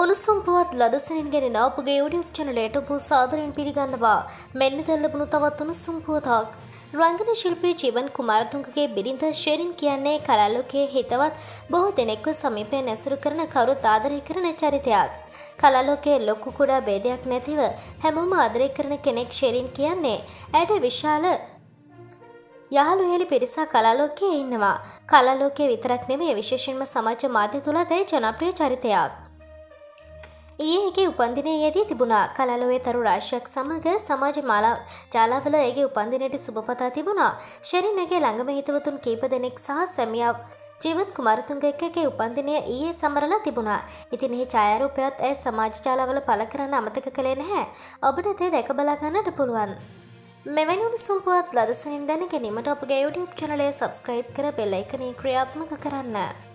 උණුසුම් පුවත් ලදසනින් ගෙන අපගේ YouTube චැනලයට ඔබ සාදරයෙන් පිළිගන්නවා. මෙන්න දැන් ලැබුණු තවත් උණුසුම් පුවතක්. රංගන ශිල්පී ජීවන් කුමාරතුංගගේ බිරිඳ ෂෙරින් කියන්නේ කලාලෝකයේ හිතවත් බොහෝ දෙනෙක්ව සමීපයෙන් ඇසුරු කරන කවුරුත් ආදරය කරන චරිතයක්. කලාලෝකයේ ලොකු කුඩා ભેදයක් නැතිව හැමෝම ආදරය කරන කෙනෙක් ෂෙරින් කියන්නේ. ඇයට විශාල යහළු හෙළි පිරිසක් කලාලෝකයේ ඉන්නවා. කලාලෝකයේ විතරක් නෙමෙයි විශේෂයෙන්ම සමාජ මාධ්‍ය තුලත් ඇය ජනප්‍රිය චරිතයක්. ඊයේ ඇගේ උපන්දිනය යෙදී තිබුණා. කලාලෝවේ තරු රාශියක් සමග සමාජ මාලා ජාලාවල ඇගේ උපන්දිනයට සුබපතා තිබුණා. ෂෙරින් ඇගේ ළඟම හිතවතුන් කීප දෙනෙක් සහ සැමියා ජීවත් කුමාරතුංග එක්කගේ උපන්දිනය ඊයේ සමරලා තිබුණා. ඉතින් එහි ඡායාරූපයත් ඇය සමාජ ජාලවල පළ කරන්න අමතක කළේ නැහැ. ඔබට ඒ දැක බලා ගන්නට පුළුවන්. මෙවැනි උණුසුම් පුවත් ලදසනින් දැන ගැනීමට අපගේ YouTube චැනලය සබස්ක්‍රයිබ් කර බෙල් අයිකනේ ක්‍රියාත්මක කරන්න.